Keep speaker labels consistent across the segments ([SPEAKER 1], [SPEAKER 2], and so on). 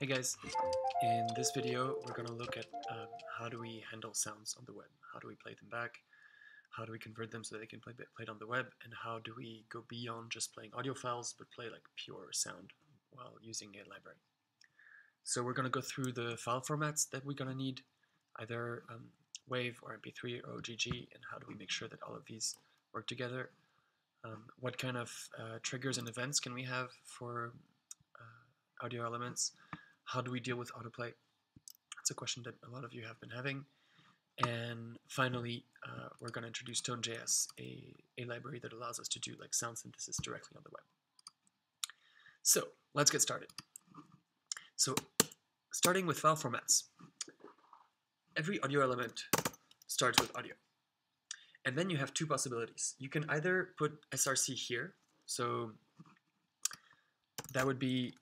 [SPEAKER 1] Hey guys, in this video we're going to look at um, how do we handle sounds on the web, how do we play them back, how do we convert them so they can play played on the web, and how do we go beyond just playing audio files but play like pure sound while using a library. So we're going to go through the file formats that we're going to need, either um, WAV or MP3 or OGG, and how do we make sure that all of these work together. Um, what kind of uh, triggers and events can we have for uh, audio elements? How do we deal with autoplay? That's a question that a lot of you have been having. And finally, uh, we're going to introduce Tone.js, a, a library that allows us to do like sound synthesis directly on the web. So let's get started. So starting with file formats. Every audio element starts with audio. And then you have two possibilities. You can either put SRC here, so that would be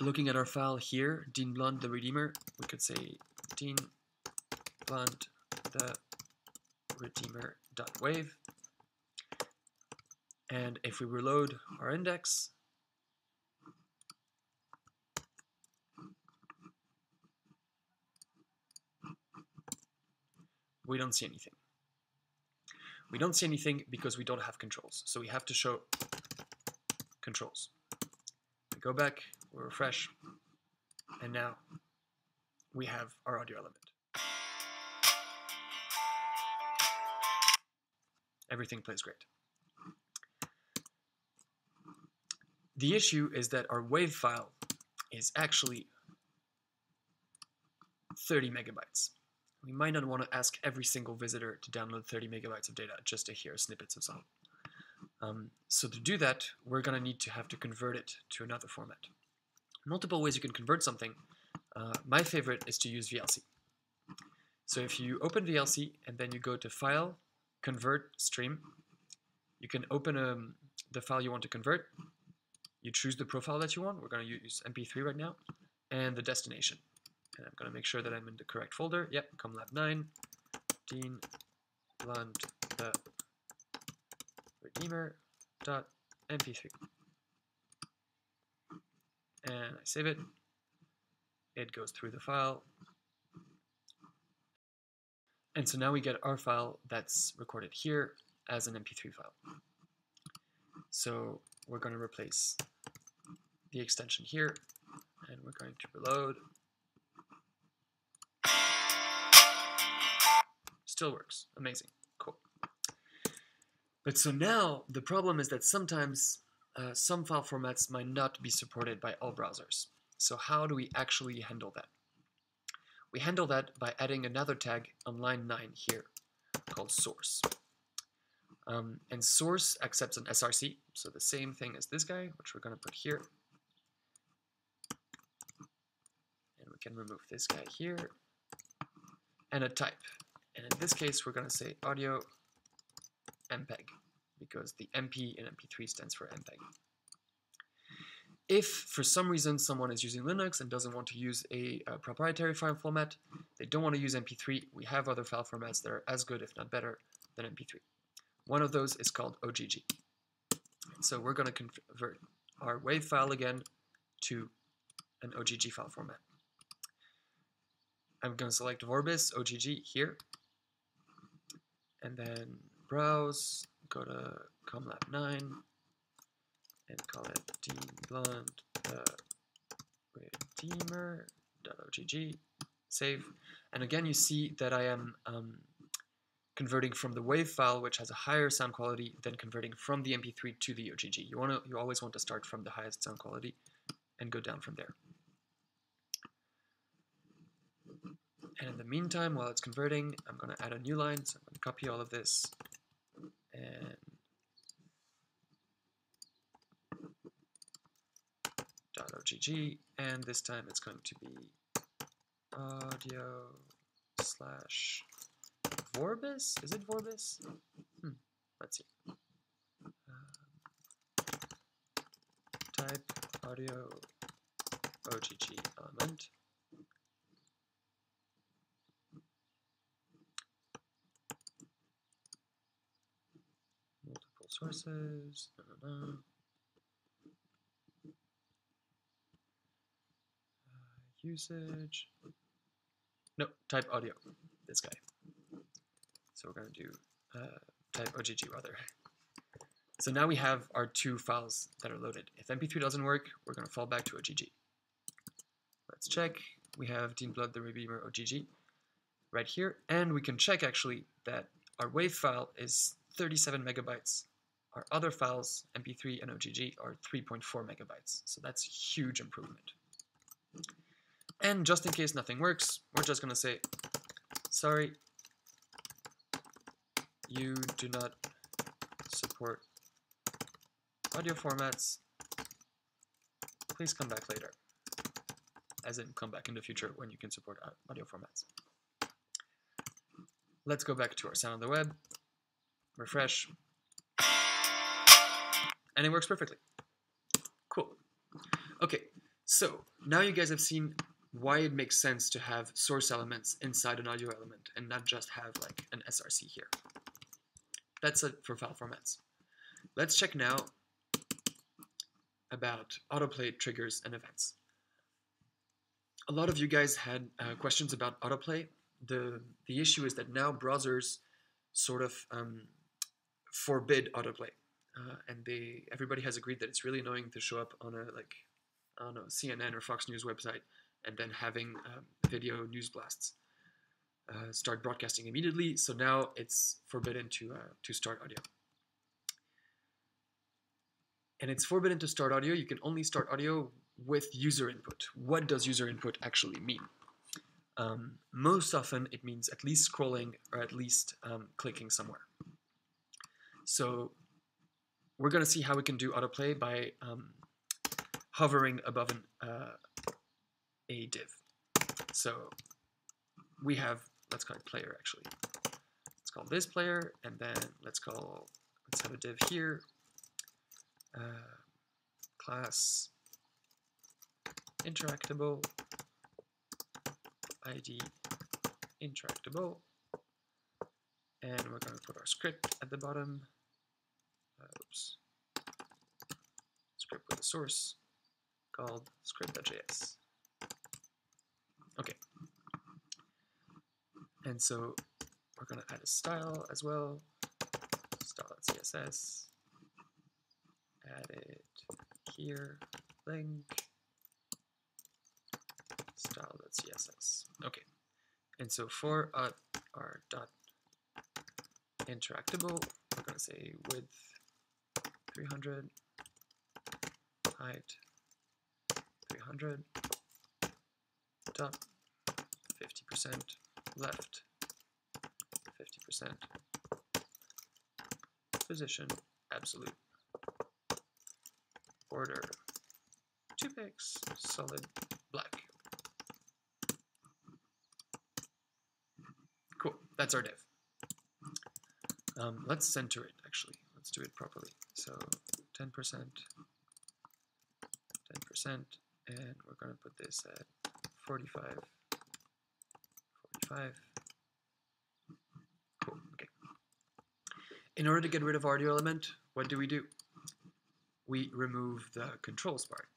[SPEAKER 1] looking at our file here, Dean Blunt, the Redeemer, we could say Dean Blunt, the Redeemer.wave. And if we reload our index, we don't see anything. We don't see anything because we don't have controls. So we have to show controls. We go back, we refresh, and now we have our audio element. Everything plays great. The issue is that our WAV file is actually 30 megabytes we might not want to ask every single visitor to download 30 megabytes of data just to hear snippets of sound. Um, so to do that, we're going to need to have to convert it to another format. Multiple ways you can convert something. Uh, my favorite is to use VLC. So if you open VLC and then you go to File, Convert, Stream, you can open um, the file you want to convert. You choose the profile that you want. We're going to use MP3 right now, and the destination. And I'm going to make sure that I'm in the correct folder. Yep, CommLab 9, Dean Blunt, the Redeemer dot mp3. And I save it. It goes through the file. And so now we get our file that's recorded here as an mp3 file. So we're going to replace the extension here, and we're going to reload Still works. Amazing. Cool. But so now the problem is that sometimes uh, some file formats might not be supported by all browsers. So how do we actually handle that? We handle that by adding another tag on line 9 here called source. Um, and source accepts an SRC, so the same thing as this guy, which we're going to put here. And we can remove this guy here. And a type. And in this case, we're going to say audio MPEG because the MP in MP3 stands for MPEG. If for some reason someone is using Linux and doesn't want to use a, a, proprietary file format, they don't want to use MP3, we have other file formats that are as good, if not better, than MP3. One of those is called OGG. So we're going to convert our WAV file again to an OGG file format. I'm going to select Vorbis OGG here, and then browse, go to commlab 9 and call it Blunt uh, save. And again, you see that I am um, converting from the WAV file, which has a higher sound quality, than converting from the MP3 to the OGG. You want to, you always want to start from the highest sound quality and go down from there. And in the meantime, while it's converting, I'm going to add a new line. So I'm going to copy all of this and .ogg, and this time it's going to be audio slash Vorbis. Is it Vorbis? Hmm. Let's see. Um, type audio OGG element. Sources. No, no. Uh, usage. No, type audio. This guy. So we're going to do uh, type OGG rather. So now we have our two files that are loaded. If MP3 doesn't work, we're going to fall back to OGG. Let's check. We have Dean Blunt the Redeemer OGG right here, and we can check actually that our WAV file is 37 megabytes. Our other files, MP3 and OGG, are 3.4 megabytes. So that's huge improvement. And just in case nothing works, we're just going to say, sorry, you do not support audio formats. Please come back later. As in, come back in the future when you can support uh, audio formats. Let's go back to our sound on the web, refresh, and it works perfectly. Cool. Okay, so now you guys have seen why it makes sense to have source elements inside an audio element and not just have like an SRC here. That's it for file formats. Let's check now about autoplay triggers and events. A lot of you guys had uh, questions about autoplay. The, the issue is that now browsers sort of um, forbid autoplay. Uh, and they everybody has agreed that it's really annoying to show up on a like I don't know CNN or Fox News website and then having um, video news blasts uh, start broadcasting immediately. So now it's forbidden to uh, to start audio. And it's forbidden to start audio. You can only start audio with user input. What does user input actually mean? Um, most often it means at least scrolling or at least um, clicking somewhere. So we're going to see how we can do autoplay by um, hovering above an, uh, a div. So we have, let's call it player actually. Let's call this player, and then let's call, let's have a div here, uh, class interactable id interactable, and we're going to put our script at the bottom. Oops. Script with a source called script.js. Okay. And so we're going to add a style as well, style.css, add it here, link, style.css. Okay. And so for uh, our dot interactable, we're going to say width 300, height 300, top 50%, left 50%, position absolute, border 2 pix, solid black. Cool, that's our div. Um, let's center it actually. Let's do it properly. So 10%, 10%, and we're going to put this at 45, 45. Cool, okay. In order to get rid of audio element, what do we do? We remove the controls part.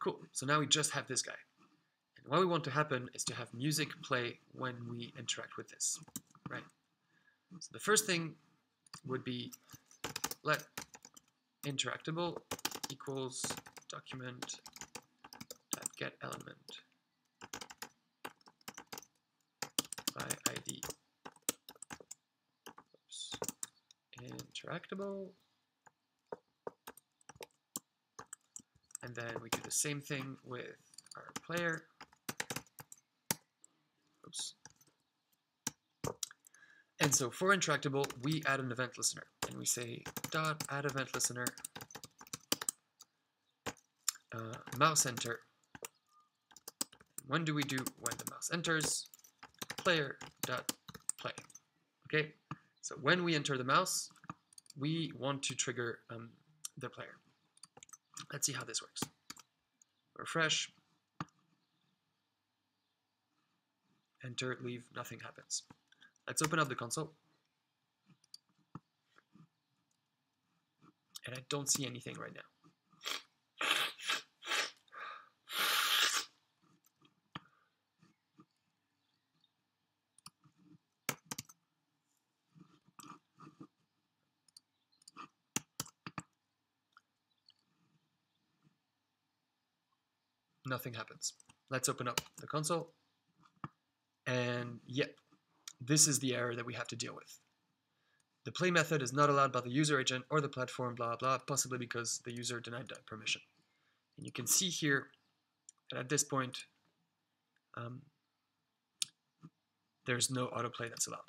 [SPEAKER 1] Cool, so now we just have this guy. And what we want to happen is to have music play when we interact with this, right? So the first thing would be let interactable equals document dot get element by ID. Oops. Interactable. And then we do the same thing with our player. Oops. And so for interactable, we add an event listener and we say dot add event listener uh, mouse enter. When do we do when the mouse enters? Player dot play. Okay, so when we enter the mouse, we want to trigger um, the player. Let's see how this works. Refresh. Enter, leave, nothing happens. Let's open up the console. and I don't see anything right now. Nothing happens. Let's open up the console. And yep, this is the error that we have to deal with. The play method is not allowed by the user agent or the platform, blah, blah, possibly because the user denied that permission. And you can see here that at this point, um, there's no autoplay that's allowed.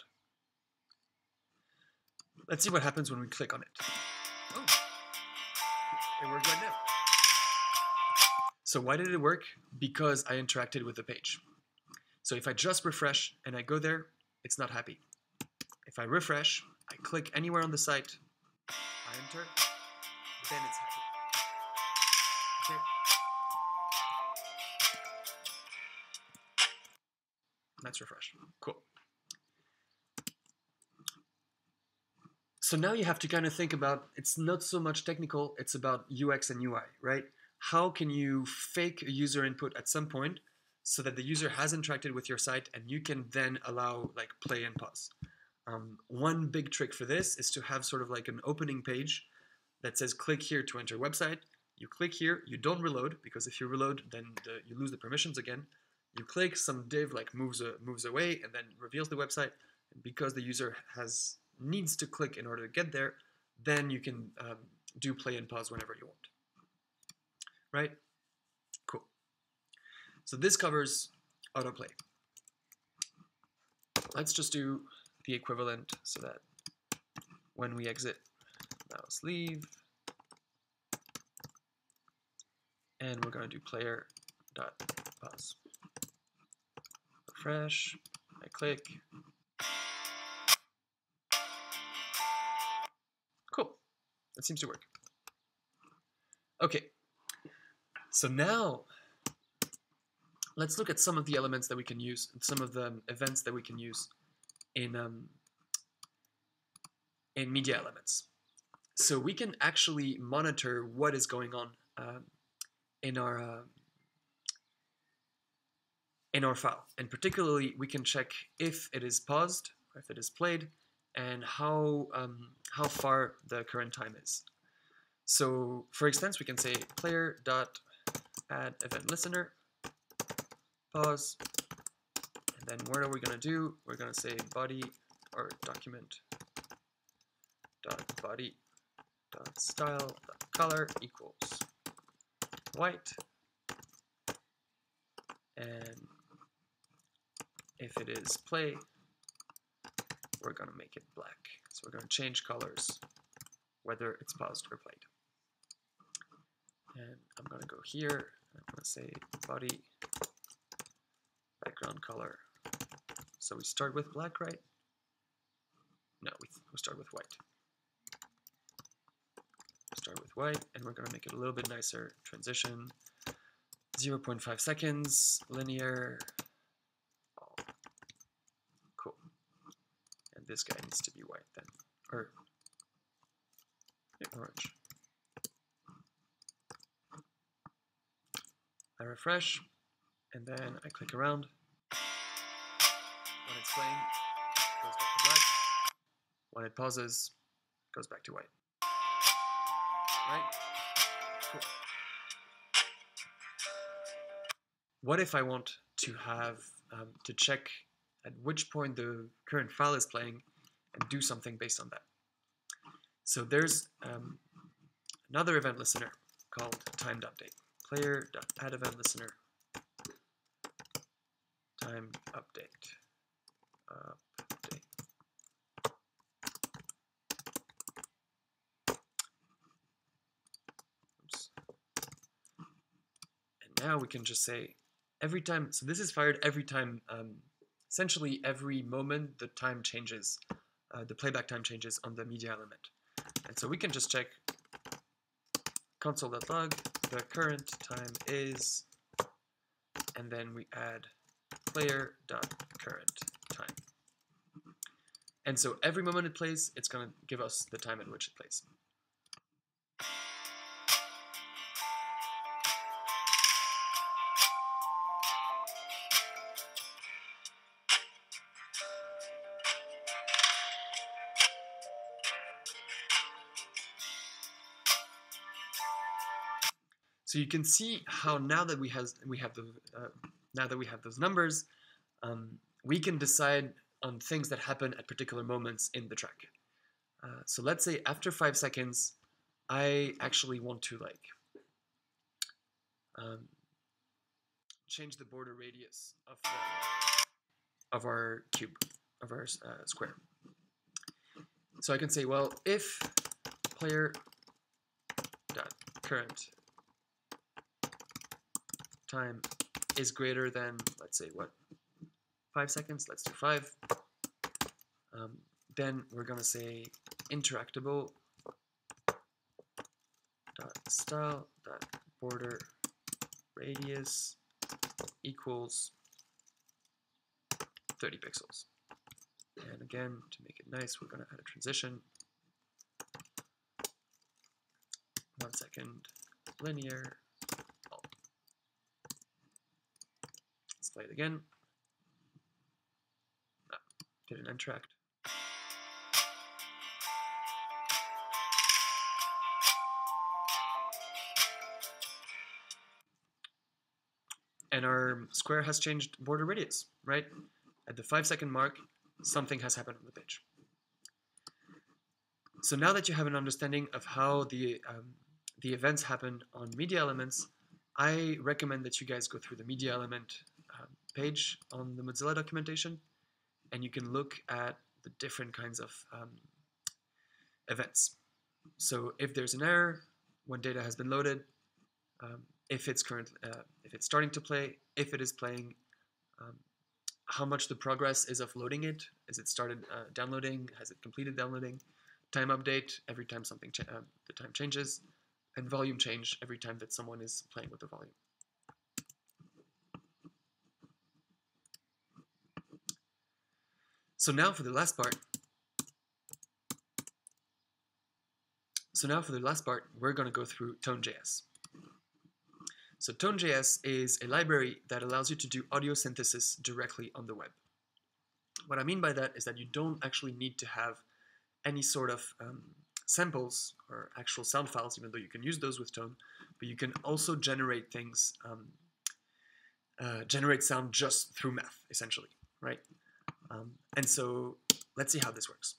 [SPEAKER 1] Let's see what happens when we click on it. Oh, it worked right now. So why did it work? Because I interacted with the page. So if I just refresh and I go there, it's not happy. If I refresh, I click anywhere on the site, I enter, then it's happy. Okay. Let's refresh. Cool. So now you have to kind of think about, it's not so much technical, it's about UX and UI, right? How can you fake a user input at some point so that the user has interacted with your site and you can then allow like play and pause. Um, one big trick for this is to have sort of like an opening page that says click here to enter website. You click here, you don't reload because if you reload, then the, you lose the permissions again. You click, some div like moves uh, moves away and then reveals the website. And because the user has needs to click in order to get there, then you can um, do play and pause whenever you want. Right? So this covers autoplay. Let's just do the equivalent so that when we exit, mouse leave, and we're going to do player dot pause. Refresh, I click. Cool, that seems to work. Okay, so now let's look at some of the elements that we can use, some of the events that we can use in, um, in media elements. So we can actually monitor what is going on um, in our uh, in our file, and particularly we can check if it is paused, or if it is played, and how um, how far the current time is. So, for instance, we can say player dot add event listener pause, and then what are we going to do? We're going to say body or document dot body dot style dot color equals white, and if it is play, we're going to make it black. So we're going to change colors whether it's paused or played. And I'm going to go here, I'm going to say body background color. So we start with black, right? No, we, we start with white. Start with white, and we're going to make it a little bit nicer. Transition, 0.5 seconds, linear. Oh, cool. And this guy needs to be white then, or orange. I refresh, and then I click around. Goes back to black. When it pauses, goes back to white. Right? Cool. What if I want to have um, to check at which point the current file is playing and do something based on that? So there's um, another event listener called timed update. Event listener time update. Oops. And now we can just say every time, so this is fired every time, um, essentially every moment the time changes, uh, the playback time changes on the media element. And so we can just check console.log, the current time is, and then we add player dot current time. And so every moment it plays, it's going to give us the time at which it plays. So you can see how now that we have we have the uh, now that we have those numbers, um, we can decide on things that happen at particular moments in the track. Uh, so let's say after five seconds, I actually want to like um, change the border radius of the, of our cube of our uh, square. So I can say, well, if player dot current time is greater than, let's say, what, five seconds? Let's do five. Um, then we're going to say interactable dot style dot border radius equals 30 pixels. And again, to make it nice, we're going to add a transition. One second, linear. Let's play it again. And our square has changed border radius, right? At the five second mark, something has happened on the page. So now that you have an understanding of how the, um, the events happen on media elements, I recommend that you guys go through the media element um, page on the Mozilla documentation, and you can look at the different kinds of um, events. So if there's an error when data has been loaded, um, if it's current, uh, if it's starting to play, if it is playing, um, how much the progress is of loading it. Is it started uh, downloading? Has it completed downloading? Time update every time something uh, the time changes, and volume change every time that someone is playing with the volume. So now for the last part. So now for the last part, we're going to go through Tone.js. So Tone.js is a library that allows you to do audio synthesis directly on the web. What I mean by that is that you don't actually need to have any sort of um, samples or actual sound files, even though you can use those with Tone, but you can also generate things, um, uh, generate sound just through math, essentially, right? Um, and so let's see how this works.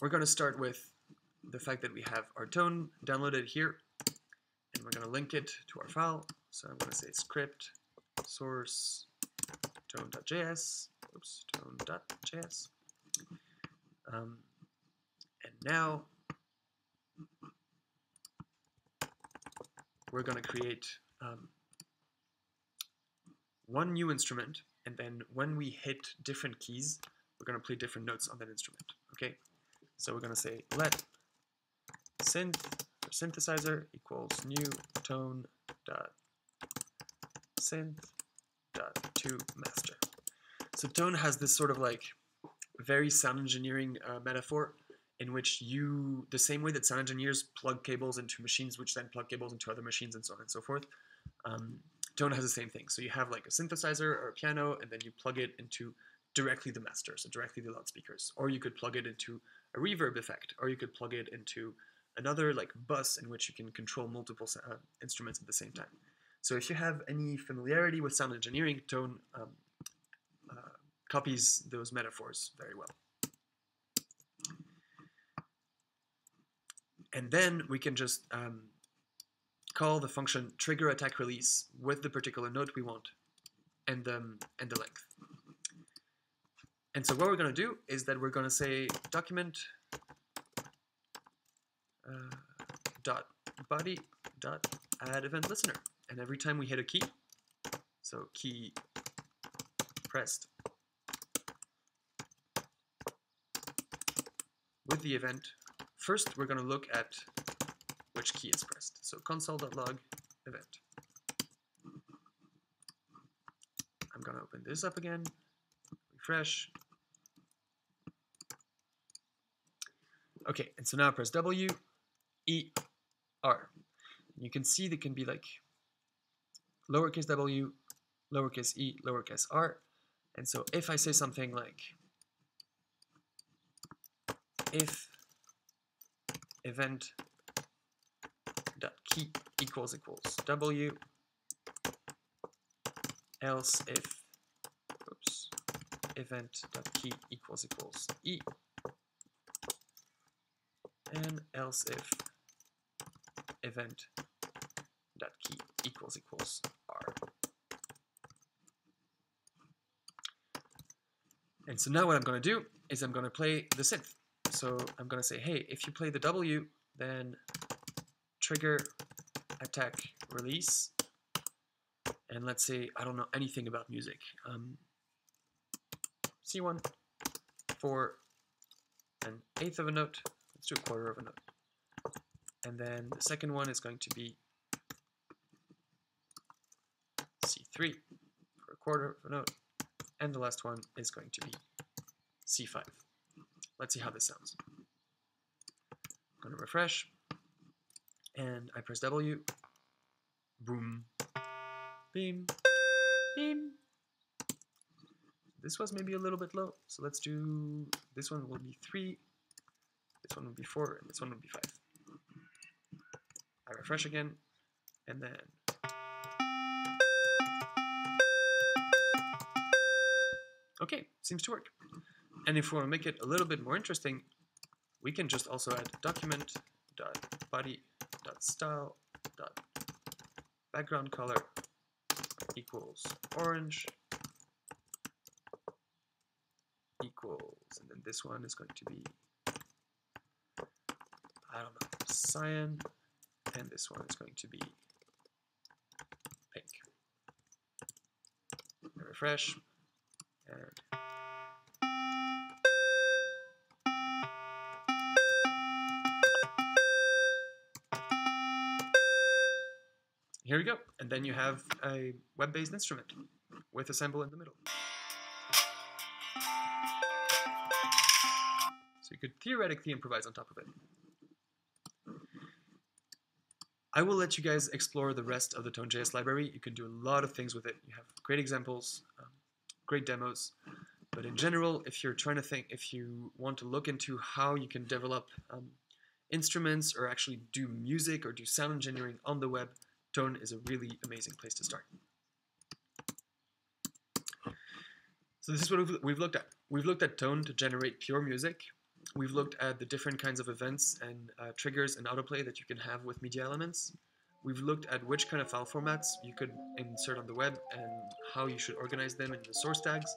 [SPEAKER 1] We're going to start with the fact that we have our tone downloaded here and we're going to link it to our file. So I'm going to say script source tone.js, oops, tone.js. Um, and now we're going to create um, one new instrument, and then when we hit different keys, we're going to play different notes on that instrument. Okay, so we're going to say let synth synthesizer equals new tone dot synth dot to master. So tone has this sort of like very sound engineering uh, metaphor in which you, the same way that sound engineers plug cables into machines, which then plug cables into other machines and so on and so forth, um, Tone has the same thing. So you have like a synthesizer or a piano, and then you plug it into directly the master, so directly the loudspeakers. Or you could plug it into a reverb effect, or you could plug it into another like bus in which you can control multiple uh, instruments at the same time. So if you have any familiarity with sound engineering, Tone um, uh, copies those metaphors very well. And then we can just um, call the function trigger attack release with the particular note we want and, um, and the length. And so what we're going to do is that we're going to say document uh, dot body dot add event listener. And every time we hit a key, so key pressed with the event, first we're going to look at which key is pressed. So console.log event. I'm going to open this up again, refresh. Okay, and so now I press W, E, R. You can see that can be like lowercase w, lowercase e, lowercase r. And so if I say something like if event key equals equals W, else if, oops, event dot key equals equals E, and else if event dot key equals equals R. And so now what I'm going to do is I'm going to play the synth. So I'm going to say, hey, if you play the W, then trigger attack release. And let's say I don't know anything about music. Um, C1 for an eighth of a note. Let's do a quarter of a note. And then the second one is going to be C3 for a quarter of a note. And the last one is going to be C5. Let's see how this sounds. I'm going to refresh, and I press W, boom, beam, beam. This was maybe a little bit low, so let's do, this one will be 3, this one will be 4, and this one will be 5. I refresh again, and then Okay, seems to work. And if we want to make it a little bit more interesting, we can just also add document dot body dot style dot background color equals orange equals and then this one is going to be I don't know cyan and this one is going to be pink. refresh here we go. And then you have a web-based instrument with a sample in the middle. So you could theoretically improvise on top of it. I will let you guys explore the rest of the Tone.js library. You can do a lot of things with it. You have great examples, um, great demos. But in general, if you're trying to think, if you want to look into how you can develop um, instruments or actually do music or do sound engineering on the web, Tone is a really amazing place to start. So this is what we've, looked at. We've looked at Tone to generate pure music. We've looked at the different kinds of events and uh, triggers and autoplay that you can have with media elements. We've looked at which kind of file formats you could insert on the web and how you should organize them in the source tags.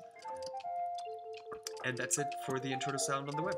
[SPEAKER 1] And that's it for the intro to sound on the web.